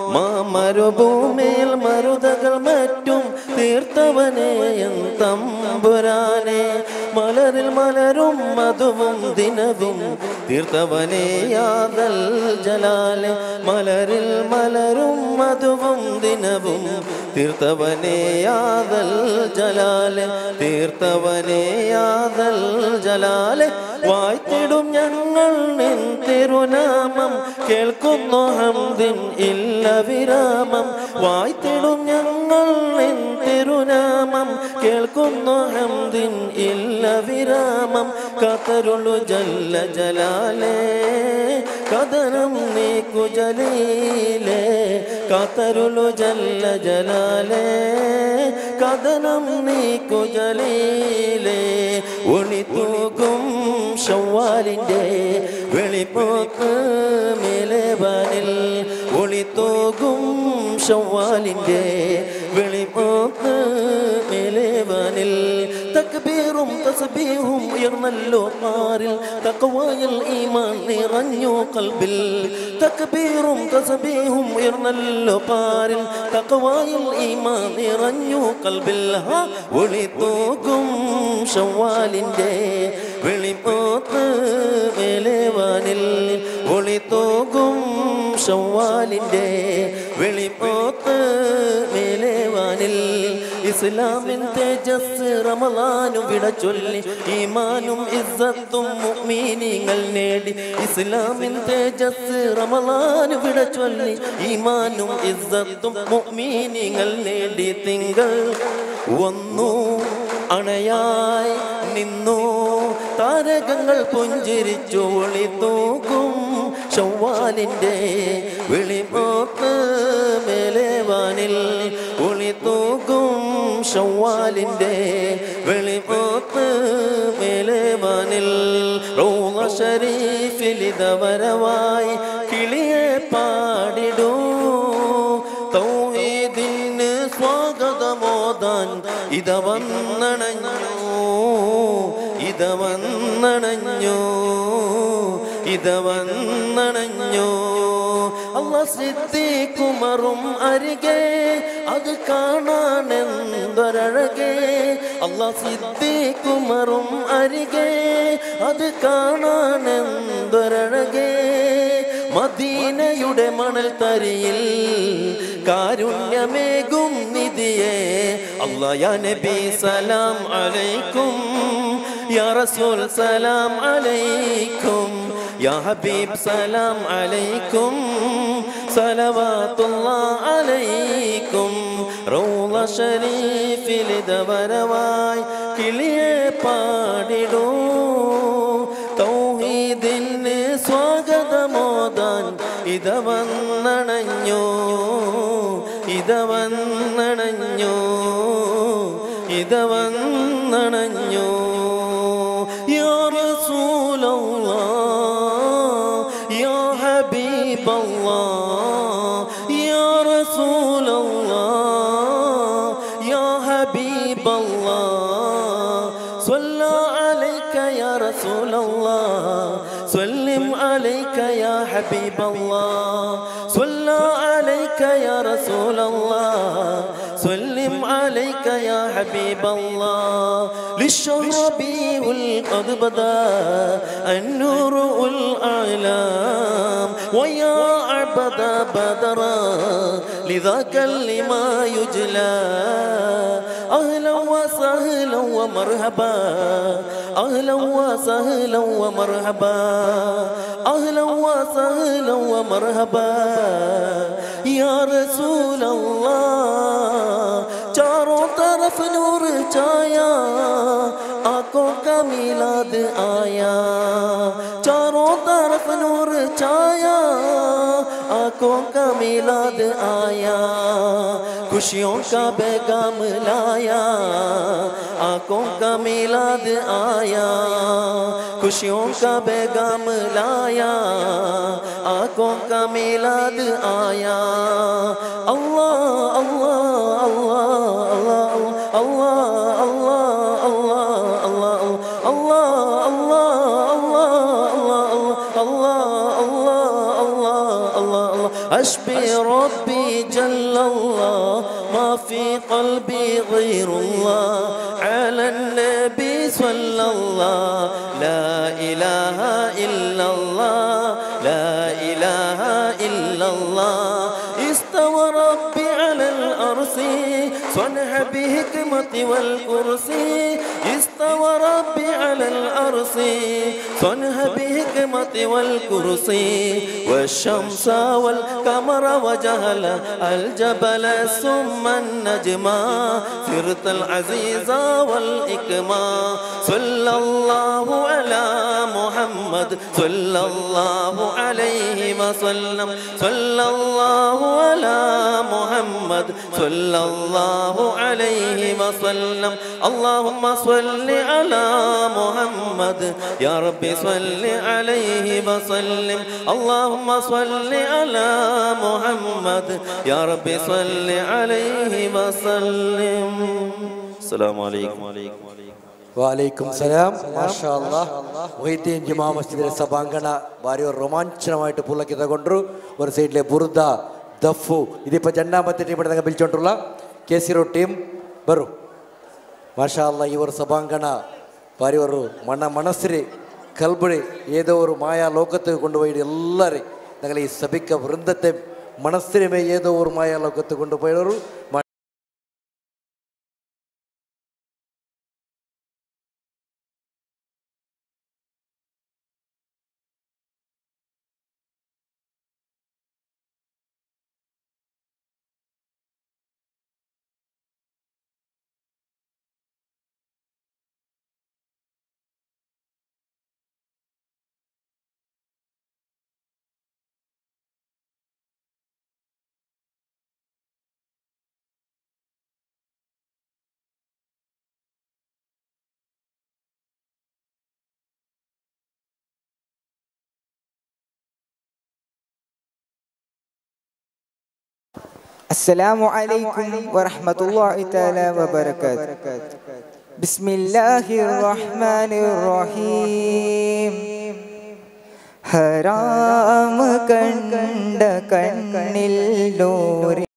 മാമരുഭൂമിയിൽ മരുതകൾ മറ്റും തീർത്തവനെയും തമ്പുരാനെ. മലരിൽ മലരും മധുവും ദിനവും തീർത്തവനെ യാതൽ ജലാലെ. മലരിൽ മലരും മധുവും ദിനവും തീർത്തവനെ യാതൽ ജലാലെ തീർത്തവനെ യാതൽ ജലാലെ. വായ്ത്തിടും ഞങ്ങൾ നിൻ തിരുനാമം കേൾക്കുന്നു ഹംദിൻ ഇല്ല വിരാമം. വായ്ത്തിടും ഞങ്ങൾ നിൻ തിരുനാമം കേൾക്കുന്നു ഹംദിൻ ഇല്ല വിരാമം. കതരുളു ജല്ല ജലാലേ കഥനം നീക്കു ജലീലേ. കതരുളു ജല്ല ജലാലേ കഥനം നീക്കു ജലീലേ. ഒളി തൂക്കും ഷവ്വാലിന്റെ വെളിപ്പോക്ക് മേലേവാനിൽ ഒളി തൂക്കും ഷവ്വാലിന്റെ വെളിപ്പോക്ക് മേലേവാനിൽ തക്ബീറും തസ്ബീഹും ഉയർന്നല്ലോ കാറിൽ തഖ്വായൽ ഈമാൻ നിറഞ്ഞു ഖൽബിൽ തക്ബീറും തസ്ബീഹും ഉയർന്നല്ലോ പാരിൽ. തഖ്വായൽ ഈമാൻ നിറഞ്ഞു കൽബിൽ. ഒളി തൂകും ഷവ്വാലിന്റെ വെളിപ്പോത്ത് മേലേവാനിൽ. ഒളി തൂക്കും ഷവ്വാലിന്റെ വെളിപ്പോത്ത് മേലേവാനിൽ ഇസ്ലാമിൻ തേജസ് റമലാനും വിട ചൊല്ലി ഈമാനും ഇസ്സത്തും മുഅ്മിനീങ്ങൾ നേടി. ഇസ്ലാമിൻ തേജസ് റമലാനും വിട ചൊല്ലി ഈമാനും ഇസ്സത്തും മുഅ്മിനീങ്ങൾ നേടി. തിങ്കൾ വന്നു അണയായി നിന്നു. താരകങ്ങൾ പുഞ്ചിരിച്ചു ഒളി തൂക്കും ചൊവ്വാലിന്റെ വിളിപോക്ക് മേലേവാനിൽ ഒളി തൂക്കും ചൊവ്വാലിന്റെ വിളിപോക്ക് മേലേവാനിൽ റോമ ഷരീഫിലിതവരവായി കിളിയെ പാടിടൂ. തൗഹീദിന് സ്വാഗതമോദാൻ ഇത വന്നണഞ്ഞു ഇത വന്നണഞ്ഞു അള്ള വന്നണഞ്ഞു കുമറും അരികെ അത് കാണാനെന്തൊരഴകെ? അല്ല സിദ്ധിക്കുമറും അരികെ അത് കാണാനെന്തൊരഴകെ? മദീനയുടെ മണൽ തരിയിൽ കാരുണ്യമേകും നിധിയെ. അല്ലാ യാ നബി സലാം അലൈക്കും يا رسول سلام عليكم يا حبيب سلام عليكم صلوات الله عليكم. റൗള ഷരീഫിലിതവരവായി കിളിയെ പാടിടൂ. തൗഹീദിന് സ്വാഗതമോദാൻ ഇതവന്നണഞ്ഞോ ഇതവന്നണഞ്ഞോ ഇതവന്നണഞ്ഞോ يا حبيب الله. صلى عليك يا رسول الله. سلم عليك يا حبيب الله. صلى عليك يا رسول الله. سلم عليك يا حبيب الله. للشربي قد بدا النور الأعلام ويا عبد بدرا لذاك لما يجلى. أهلا وسهلا ومرحبا أهلا وسهلا ومرحبا أهلا وسهلا ومرحبا. يا رسول الله छाया आँखों का मिलाद आया, चारों तरफ़ नूर छाया, आँखों का मिलाद आया, खुशियों का पैगाम लाया, आँखों का मिलाद आया, खुशियों का पैगाम लाया, आँखों का मिलाद आया। अल्लाह अल्लाह। أشبي ربي جل الله ما في قلبي غير الله. على النبي صلى الله لا إله إلا الله. صنع بحكمة والكرسي استوى ربي على الأرض صنع بحكمة والكرسي والشمس والقمر وجهل الجبل ثم النجما سرت العزيز والإكما صلى الله محمد صلى الله عليه وسلم. صلى الله على محمد صلى الله عليه وسلم. اللهم صل على محمد. يا ربي صل عليه وسلم. اللهم صل على محمد. يا ربي صل عليه وسلم. السلام عليكم. വാലൈക്കും സലാം മാഷാ മൊയ്തീൻ ജുമാ മസ്ജിദിലെ സഭാംഗണ ഭാര്യ റൊമാഞ്ചനമായിട്ട് പുള്ളക്കിത കൊണ്ടു ഒരു സൈഡിലെ ബുർദ ദഫു ഇതിപ്പോൾ രണ്ടാമത്തെ ടീമിനെ തന്നെ പിടിച്ചോണ്ടുള്ള കെ സിറോ ടീം വരും ಮಾಷಾ ಅಲ್ಲ ಇವರು ಸಭಾಂಗಣ ಬಾರಿಯವರು ಮನ ಮನಸ್ಸರಿ ಕಲ್ಬುರಿ ಏದೋ ஒரு மாயா லோகத்துக்கு கொண்டு போயிடு எல்லாரும் தங்களை சபிக்க விருந்தத்தை மனசிலுமே ஏதோ ஒரு மாயா லோகத்துக்கு கொண்டு போயிடுவோம் السلام عليكم ورحمة الله تعالى وبركاته بسم الله الرحمن الرحيم ഹറാമ കണ്ട കണ്ണിൽ നൂറി